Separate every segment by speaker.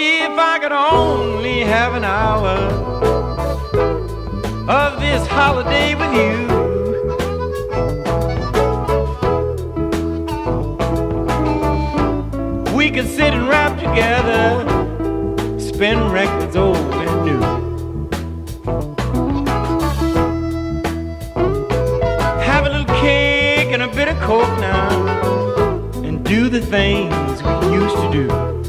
Speaker 1: If I could only have an hour of this holiday with you. We could sit and rap together, spin records old and new. Have a little cake and a bit of coke now, and do the things we used to do.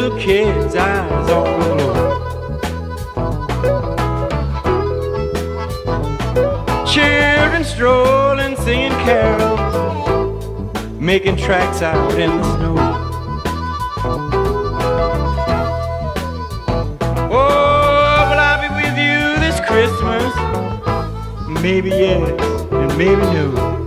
Speaker 1: Little kids' eyes all glow. Children strolling, singing carols, making tracks out in the snow. Oh, will I be with you this Christmas? Maybe yes, and maybe no.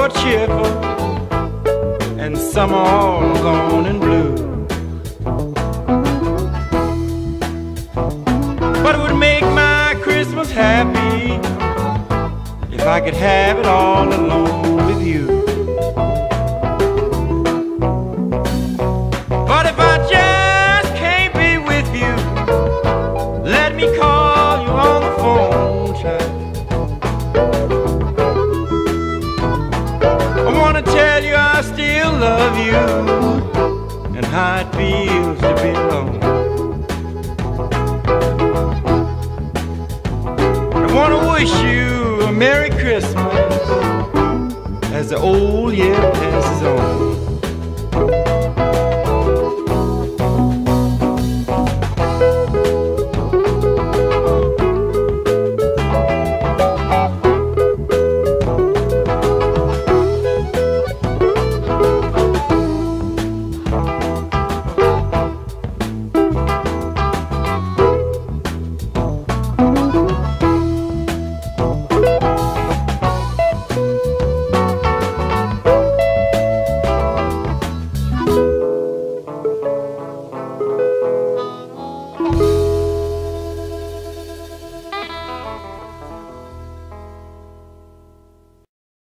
Speaker 1: So cheerful, and some are all gone in blue. But it would make my Christmas happy if I could have it all alone with you. Love you and how it feels to be alone. I wanna wish you a Merry Christmas as the old year passes on.